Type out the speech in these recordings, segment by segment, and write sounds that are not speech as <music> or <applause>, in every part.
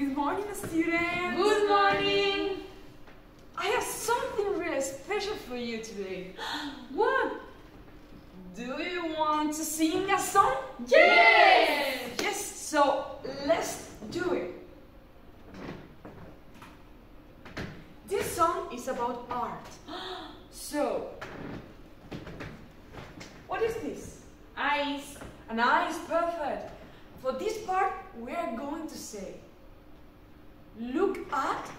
Good morning, students. Good morning. I have something really special for you today. <gasps> What? Do you want to sing a song? Yes. Yes, so let's do it. This song is about art. <gasps> So, what is this? Eyes. An eye is perfect. For this part, we are going to say, look at.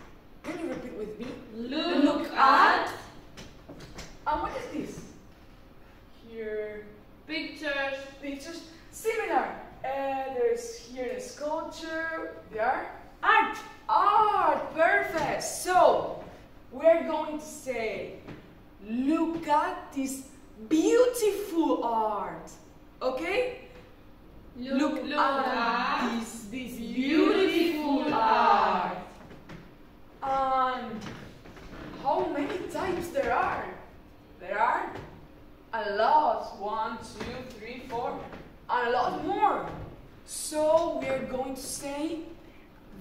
Can you repeat with me? Look, at And what is this? Here, pictures. pictures similar. Uh, there's here a sculpture. There, art. Art, perfect. So, we're going to say, look at this beautiful art. Okay? Look, Look at at this, this beautiful art. And how many types there are? There are a lot. One, two, three, four, and a lot more. So we're going to say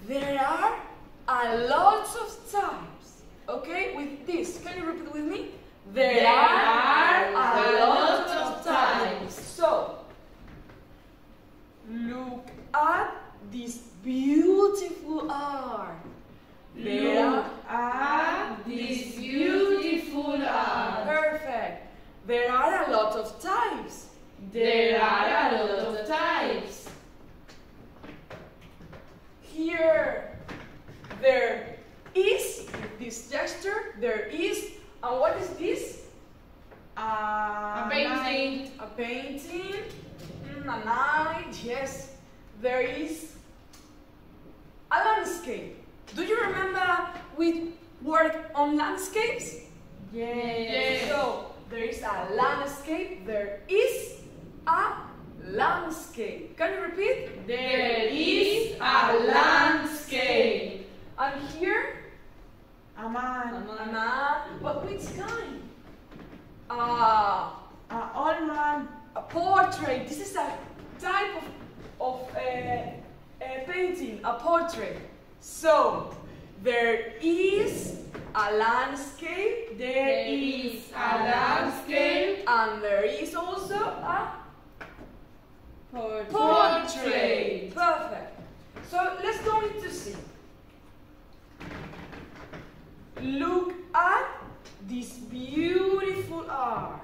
there are a lot of types. Okay, with this, can you repeat with me? There are a lot of types. So look at this beautiful art. There Look at this beautiful art. Perfect. There are a lot of types. There are a lot of types. Here, there is this gesture. There is, and what is this? A painting. A painting. Mm, a night. Yes. There is a landscape. Do you remember we worked on landscapes? Yes. So there is a landscape. There is a landscape. Can you repeat? There is a landscape. And here, A man, a man. But which kind? Ah, a old man, a portrait. This is a type of of uh, uh, painting. A portrait. So there is a landscape. There is a landscape. And there is also a Portrait. portrait. Perfect. So let's go into see. Look at this beautiful art.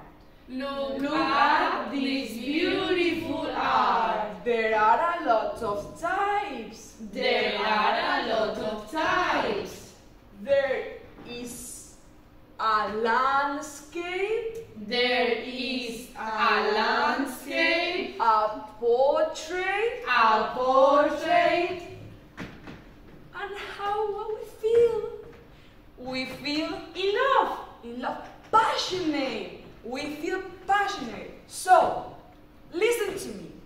Look, at this beautiful art. There are a lot of types. There are a lot of types. There is a landscape, There is a landscape, a portrait, a portrait, and how we feel. We feel in love, in love, passionate. We feel passionate. So, listen to me.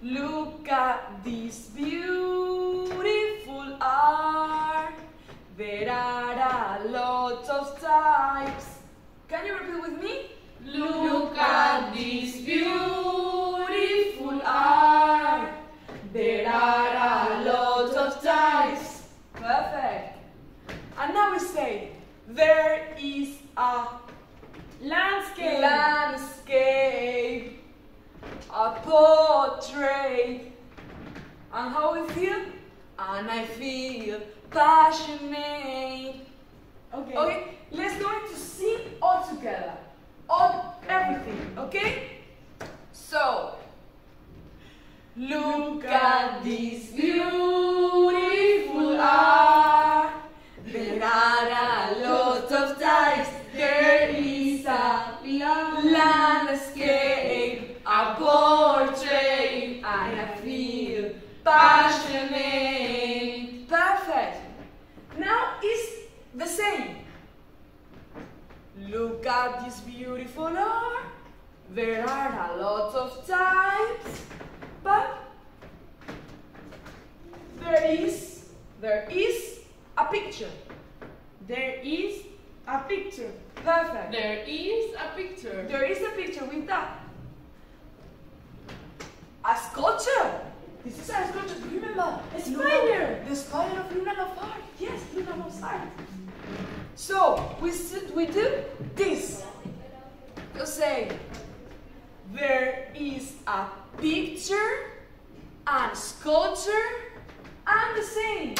Look at this beautiful art. There are a lot of types. Can you repeat with me? Look at this beautiful art. There are a lot of types. Perfect. And now we say, there is a Landscape. landscape, a portrait. And how we feel? And I feel passionate. okay. Okay, let's go into sing all together. All everything, okay? So look at this beautiful art. There portrait, I feel passionate. Perfect. Now it's the same. Look at this beautiful art. There are a lot of types, but there is there is a picture. There is a picture. Perfect. There is a picture. There is a picture with that. A sculpture. This is our sculpture. Remember? A spider. The spider of Luna Loveheart. Yes, Luna heart. So we sit, we do this. You say there is a picture and sculpture and the same,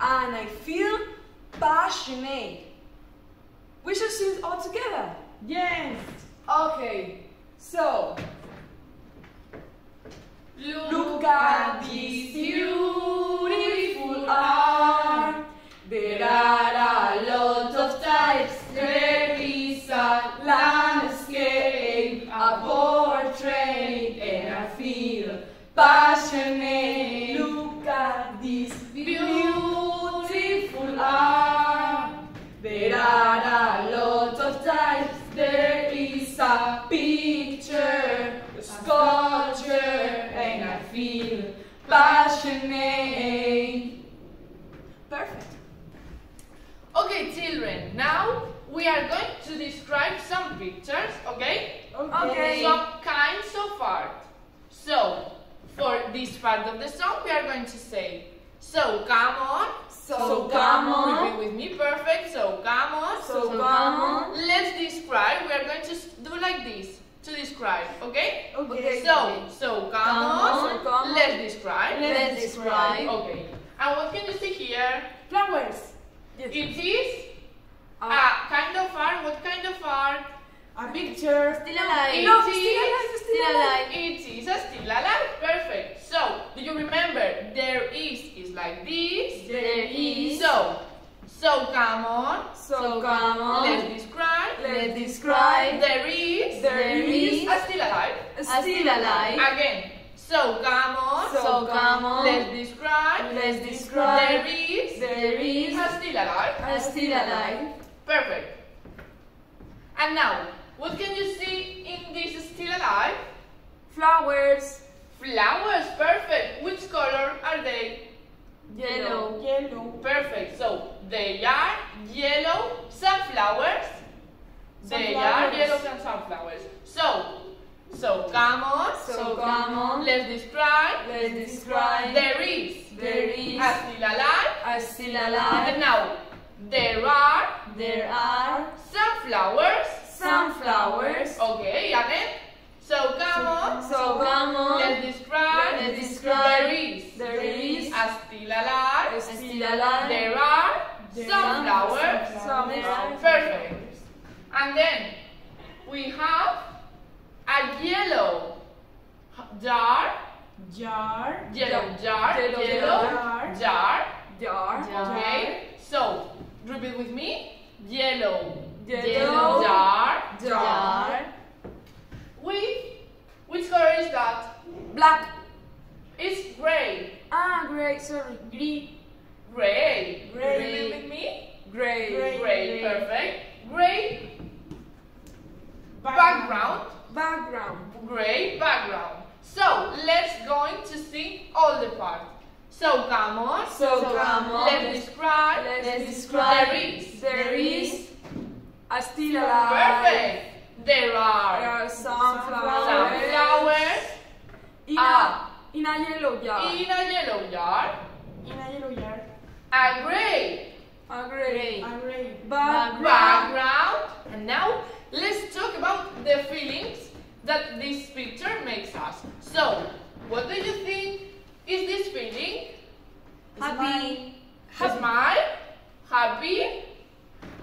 and I feel passionate. We should sing it all together. Yes. Okay, so look at this beautiful part of the song, we are going to say, so come on. So come on. Repeat with me, perfect. So come on. So come on. Let's describe. We are going to do like this to describe, okay? Okay. So, so come, Come on. on, come. Let's describe. Let's describe. Okay. And what can you see here? Flowers. It is Uh, a kind of art. What kind of art? A picture. Still alive. It No, is- still alive, still alive. It is a still alive. Perfect. So, do you remember? There is is like this. There is. So, so come on. So come on. Let's describe. Let's describe. There is. There is. a still alive. Still alive. Again. So come on. So come on. Let's describe. Let's describe. There is. There is. a still alive. Still alive. Perfect. And now, what can you see in this still alive? Flowers. Flowers, perfect. Which color are they? Yellow. Yellow. Perfect. So they are yellow sunflowers. They are yellow sunflowers. So, so come on. So come on. Let's describe. Let's describe. There is. There is. A still alive. are still And alive. now, there are There are sunflowers. sunflowers. Okay, again. So come on. So come on. Let's describe. Let's describe. There is. There is A still alive. still alive. There are sunflowers. Sunflowers. Perfect. And then we have a yellow jar. Jar. Yellow jar. Yellow Yellow jar. jar. Jar. Okay. So repeat with me. Yellow. Yellow jar. jar. With which color is that? Black. It's gray. Ah, gray. Sorry. Green. Gray. Gray. Repeat with me. Gray. Gray. Gray. Perfect. Gray Background. background. Gray background. So let's going to sing all the parts. So come on. So come on. Let's describe. Let's describe. There is. There is a still alive. Perfect. There There are are sunflowers. sunflowers In Ah. a, in a yellow yard. in a yellow jar. In a yellow jar. A gray A gray. A gray. Background. background. And now let's talk about the feelings that this picture makes us. So, what do you think is this feeling? Happy. Smile? Happy?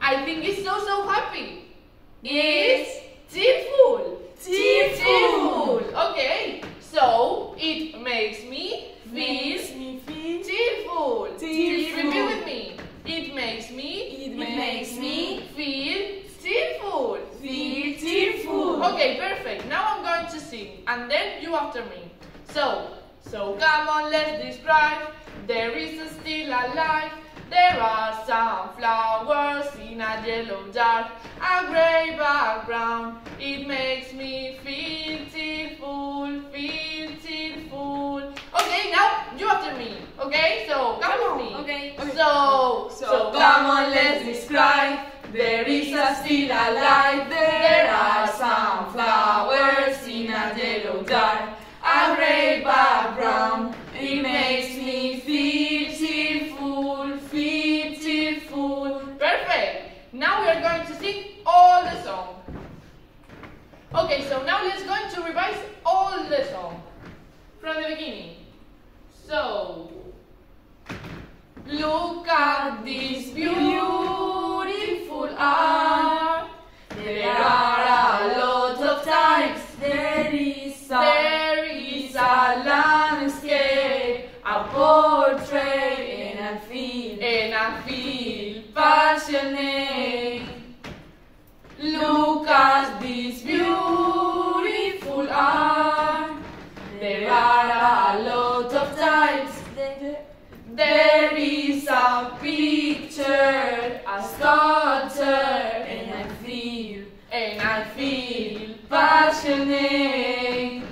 I think it's so so happy. It's tearful. Tearful. Okay, so it makes me feel me feel. tearful. Tearful. Repeat with me. It makes me It makes me feel tearful. feel tearful. Okay, perfect. Now I'm going to sing, and then you after me. So, so come on, let's describe. There is still a still alive. There are some flowers in a yellow jar, a gray background. It makes me feel tearful, feel tearful. Okay, now you after me. Okay, so come with me. Okay. So, So come on, let's describe. There is a still alive. There are some flowers in a yellow jar. A a gray background. It makes me feel all the song. Okay, so now let's going to revise all the song from the beginning. So, look at this passionate.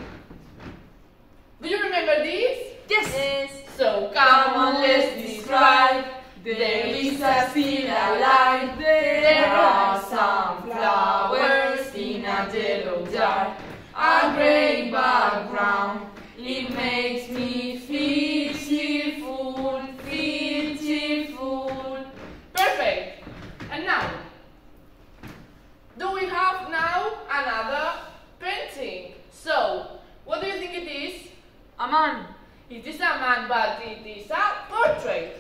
Do you remember this? Yes. So come on, let's describe. There is a still alive. There are some flowers in a yellow jar. A gray background. It makes me feel cheerful, feel cheerful. Perfect. And now, do we have now another painting? So, what do you think it is? A man. It is a man, but it is a portrait.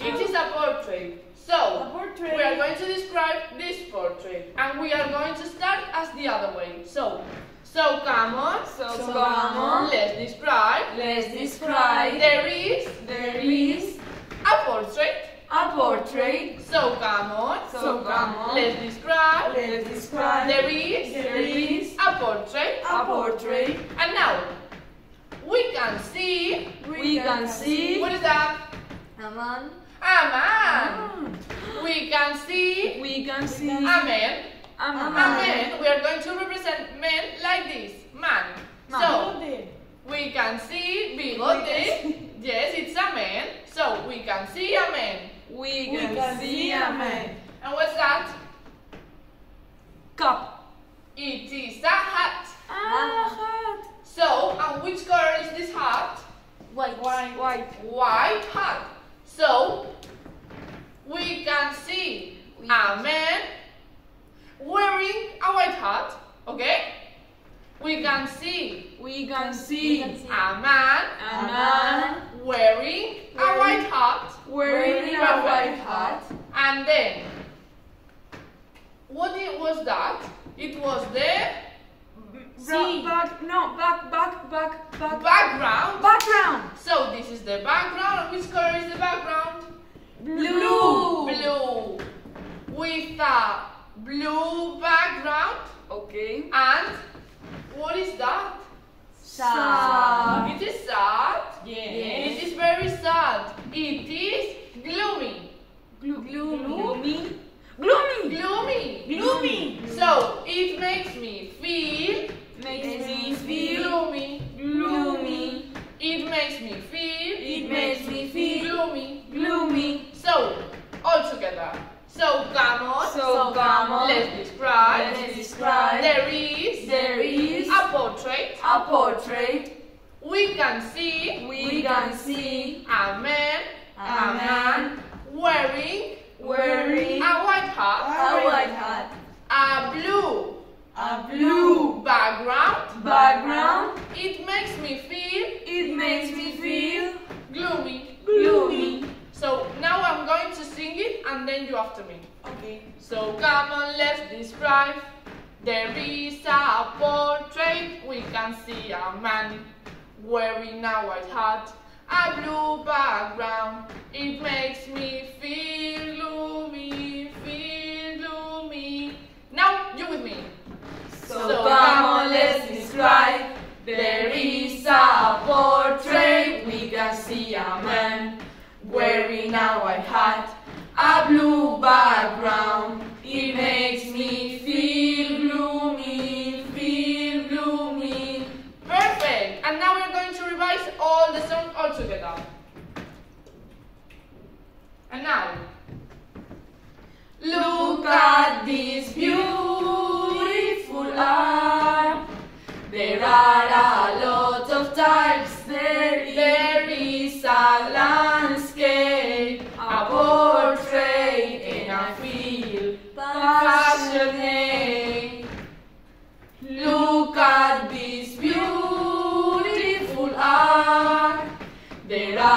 It is a portrait. So, A portrait. we are going to describe this portrait, and we are going to start as the other way. So, so come on. So, So come come on. Let's describe. Let's describe. There is There is a portrait. a portrait. So come on. So come on. Let's describe. Let's describe. There is There is a portrait. a portrait. And now, we can see. We can see What is that? A man. A man. We can see we can see a man. a A man. man. We are going to represent men like this. Man. So we can see bigote. Yes, it's a man. So we can see a man. We We can, can see see a a man. And what's that? Cup. It is a hat. Ah, hat. So, and which color is this hat? White. White. White. White hat. So, we can see We a man wearing a white hat. Okay? We can see We can see a man a man wearing a white hat. wearing a white hat. And then, what it was that? It was the Back, back, no, back, back, back, back. background. Background. So this is the background. Which color is the background? Blue. Blue. With a blue background. Okay. And what is that? Sad. It is sad. Yes. It is very sad. It is gloomy. Gloomy. Gloomy. Gloomy. Gloomy. Gloomy. So it makes me feel Makes me feel gloomy. gloomy. It makes me feel It makes me feel gloomy. gloomy. So, all together. So, come on. So come on. Let's describe. Let's describe. There is There is a portrait. a portrait. We can see We can see a man, a man wearing wearing a white hat, a white hat, a blue A blue background. background. It makes me feel It makes me feel gloomy. gloomy. So now I'm going to sing it and you after me. Okay. So come on, let's describe. There is a portrait. We can see a man wearing a white hat, a blue background. It makes me feel gloomy, feel gloomy. Now you with me. So come on, let's describe. There is a portrait. We can see a man wearing a white hat, a blue background. it makes me feel gloomy, feel gloomy. Perfect! And now we're going to revise all the songs all together. And now, look at this beautiful art. There are a lot of types there.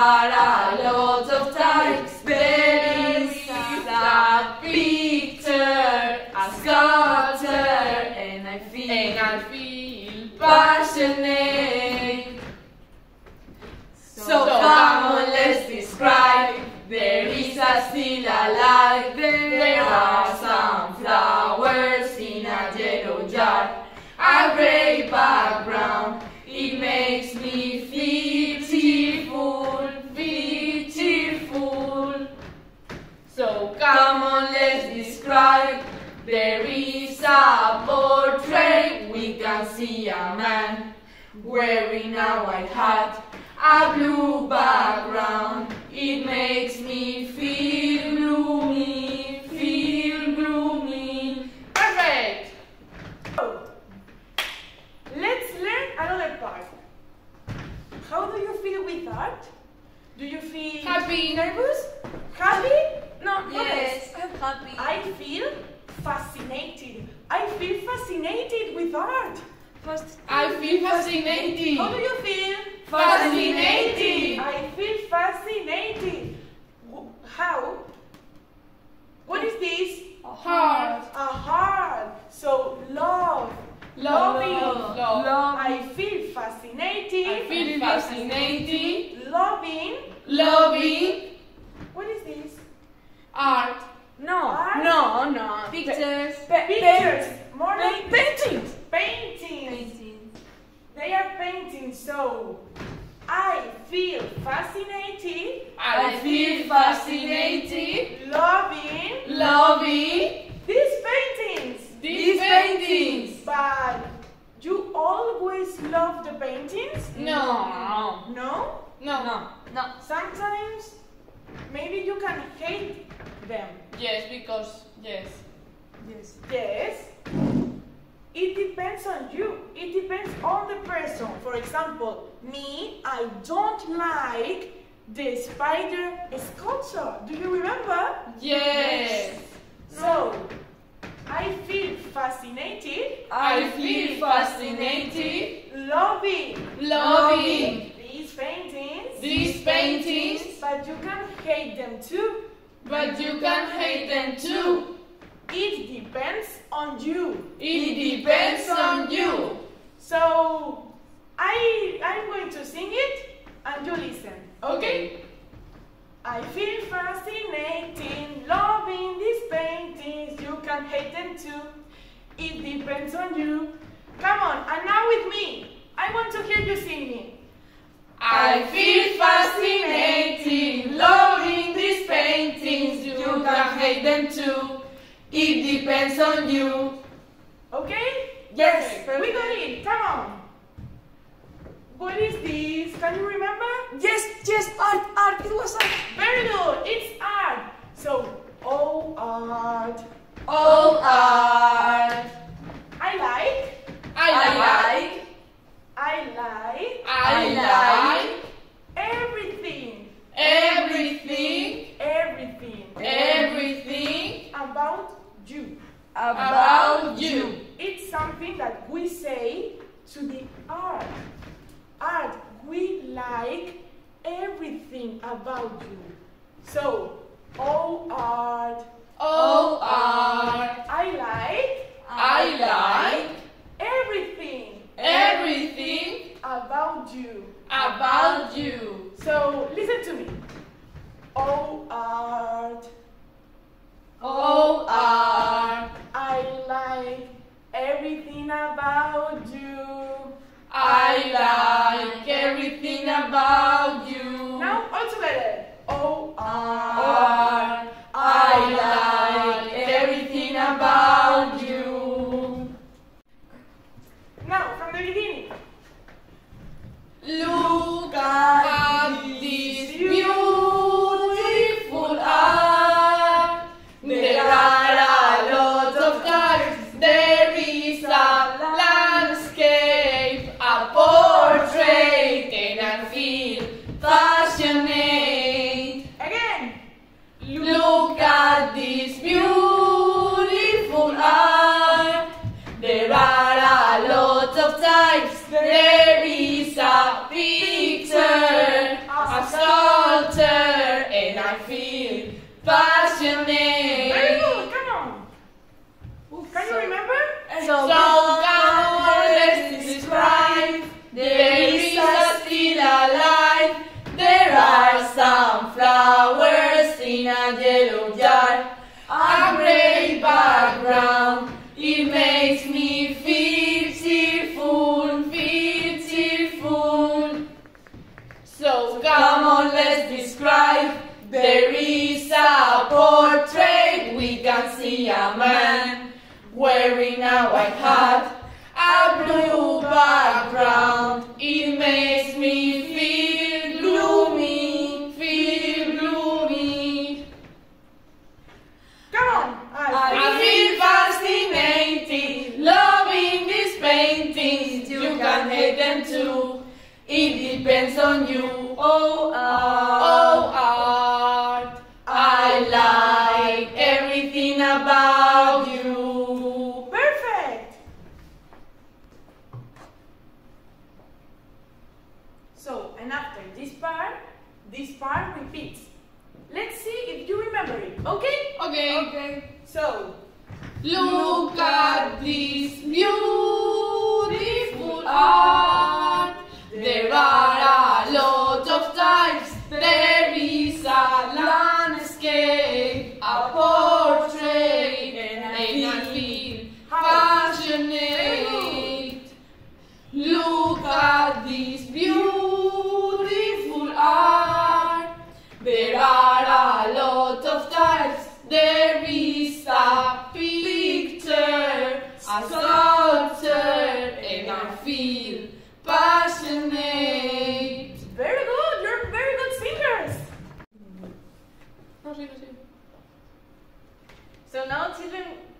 There are a lot of types. There is a picture, a sculpture, and I feel And I feel passionate. So come on, let's describe. There is a still alive. There are some flowers in a yellow jar. A gray background. Come on, let's describe. There is a portrait. We can see a man wearing a white hat, a blue background. It makes me feel gloomy, feel gloomy. Perfect! Let's learn another part. How do you feel with art? Do you feel Happy. nervous? Happy? No, Yes, yes. I'm happy. I feel fascinated. I feel fascinated with art. First, I feel fascinated. How do you feel? Fascinated. I feel fascinated. How? What is this? A Heart. A heart. So love. Love. Loving. Love. I feel fascinated. I feel fascinated. Loving. Loving. What is this? Art. No. No, no. pictures, Pictures. More like paintings. Paintings. paintings. They are paintings. So I feel fascinated. I feel fascinated. Loving. Loving. These paintings. These paintings. But you always love the paintings? No. No. No? No. No, Sometimes maybe you can hate them. Yes, because yes. Yes. Yes. It depends on you. It depends on the person. For example, me, I don't like the spider sculpture. Do you remember? Yes. So, I feel fascinated, I feel fascinated. loving Loving. these paintings, These paintings. but you can hate them too. But you can hate them too. It depends on you. It depends on you. So, I I'm going to sing it and you listen. Okay. I feel fascinating, loving these paintings. You can hate them too. It depends on you. Come on, and now with me. I want to hear you singing. I feel fascinating, loving these paintings. You can hate them too. It depends on you. Okay? Yes. We got it. Come on. What is this? Can you remember? Yes, yes, art, art, it was art. Very good. It's art. So, oh, art. All art. I like. I like. I like I like everything. everything. Everything. Everything About you. about you. It's something that we say to the art. Art, we like everything about you. So, oh art, All art. I like I like everything everything about you. about you. So, listen to me. Oh art, All art. I like everything about you. I like everything about you. Now, all together. Oh art. Art. Makes me feel cheerful, feel cheerful. So come on, let's describe. There is a portrait. We can see a man wearing a white hat, a blue background. It makes me depends on you. Oh, oh, art. I like everything about you. Perfect. So, and after this part, this part repeats. Let's see if you remember it. Okay? Okay. Okay. So, Look at this beautiful art. There are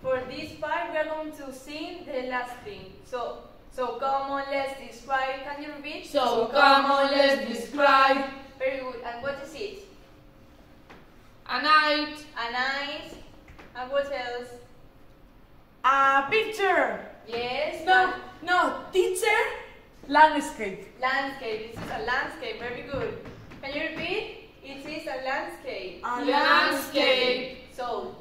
for this part, we are going to sing the last thing. So, so come on, let's describe. Can you repeat? So come on, let's describe Very good. And what is it? a night, A night. And what else? A picture. Yes. No, no, teacher. Landscape. Landscape. This is a landscape. Very good. Can you repeat? It is a landscape. A landscape. So,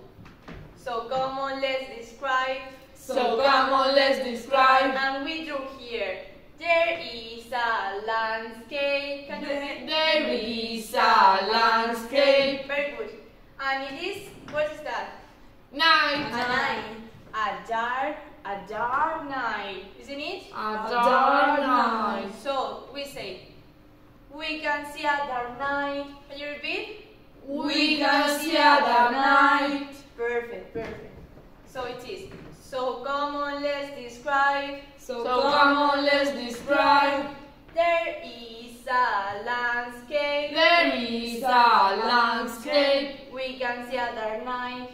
so come on, let's describe. So come on, let's describe. And we drew here. There is a landscape. Can you repeat? There is a landscape, Very good. And it is, what is that? Night. A night, night. A dark, a dark night. Isn't it? a dark night. So we say, we can see a dark night. Can you repeat? We can see a dark night. Perfect, perfect. So it is. So come on, let's describe. So come on, let's describe. There is a landscape. There is a landscape. We can see a dark night.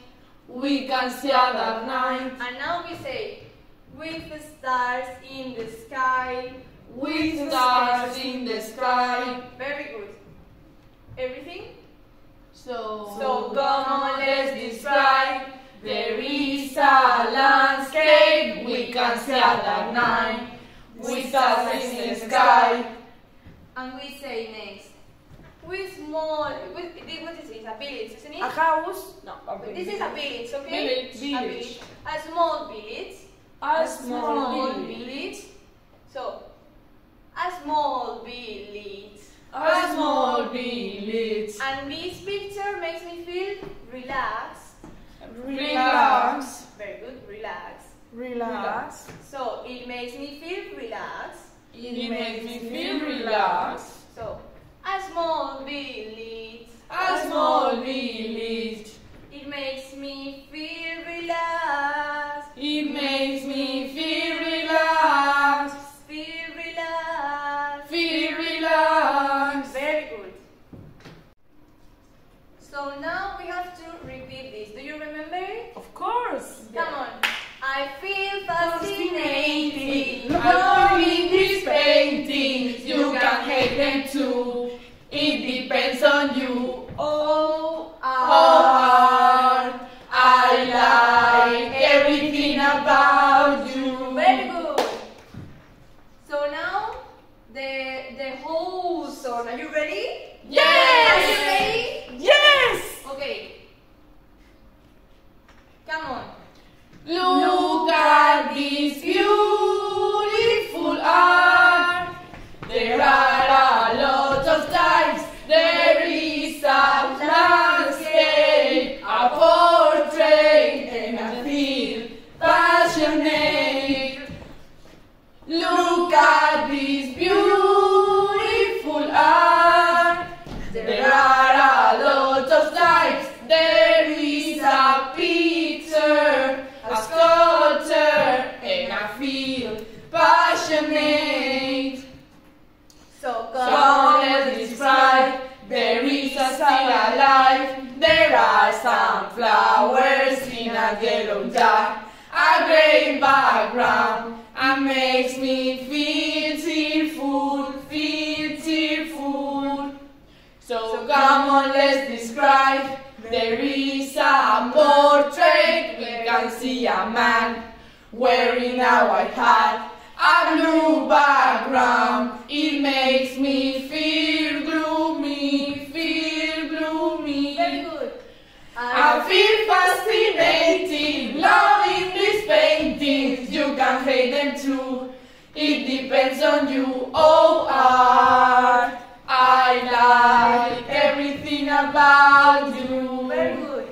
We can see a dark night. And now we say, with the stars in the sky. With stars in the sky. Very good. Everything? So, So come on, let's describe. There is a landscape. We can see a dark night. With stars in the sky. And we say next. With small, with, what is it? A village, isn't it? A house. No, a This is a village, okay? Village, A village. A small village. A Small small village. So, a small village. A small village. And this picture makes me feel relaxed. Relax. Very good, relax. Relax. So, it makes me feel relaxed. It makes me feel relaxed. Flowers in a yellow jar, a grey background, and makes me feel tearful, feel tearful. So come on, let's describe. There is a portrait. We can see a man wearing a white hat, a blue background. It makes me feel gloomy, I feel fascinating, loving these paintings. You can hate them too. It depends on you. Oh, art. I like everything about you. Very good.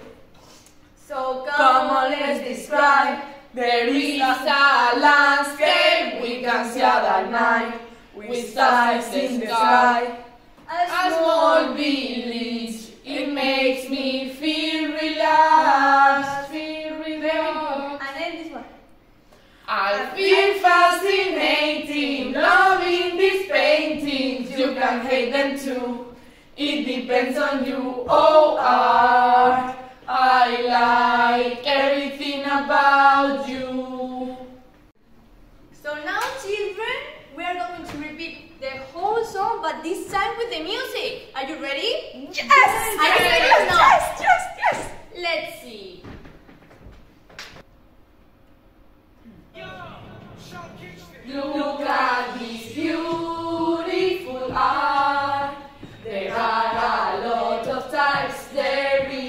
So come, Come on, let's describe. There is a landscape we can see at night. With stars in the sky. A small village. It makes me feel relaxed. Feel relaxed. And then this one. I feel fascinating, loving these paintings. You can hate them too. It depends on you. Oh, art. I like everything about you. So now, children, we are going to repeat the whole song, but this time with the music. Are you ready? Yes! Are you ready or not? yes, yes, yes. Let's see. Look at this beautiful art. There are a lot of types. There is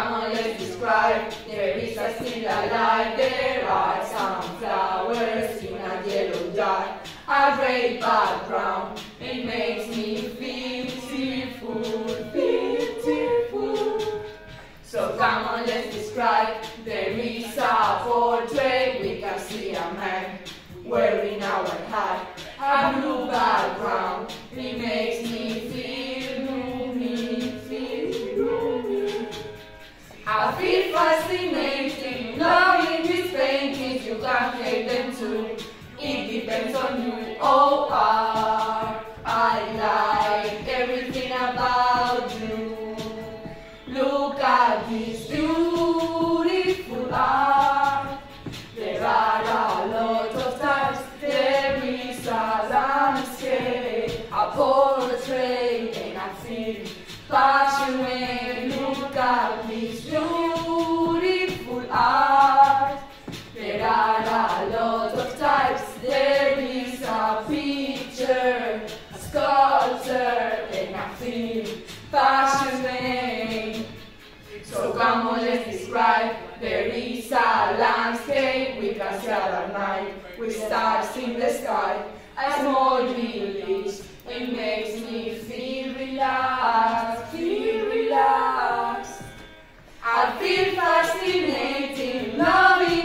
So come on, let's describe. There is a still alive. There are some flowers in a yellow jar. A gray background. It makes me feel tearful, feel. So come on, let's describe. There is a portrait. We can see a man wearing white hat, a blue background. It makes me I feel fascinating, loving these paintings. You can hate them too. It depends on you. Oh. I like everything about you. Look at this beautiful art. There are a lot of types. There is a landscape, a portrait, and a film. Passionate. There are a lot of types. There is a picture, a sculpture, and a film. Passionate. So come on, let's describe. There is a landscape we can see at night with stars in the sky. A small village. It makes me feel relaxed. I feel fascinating, loving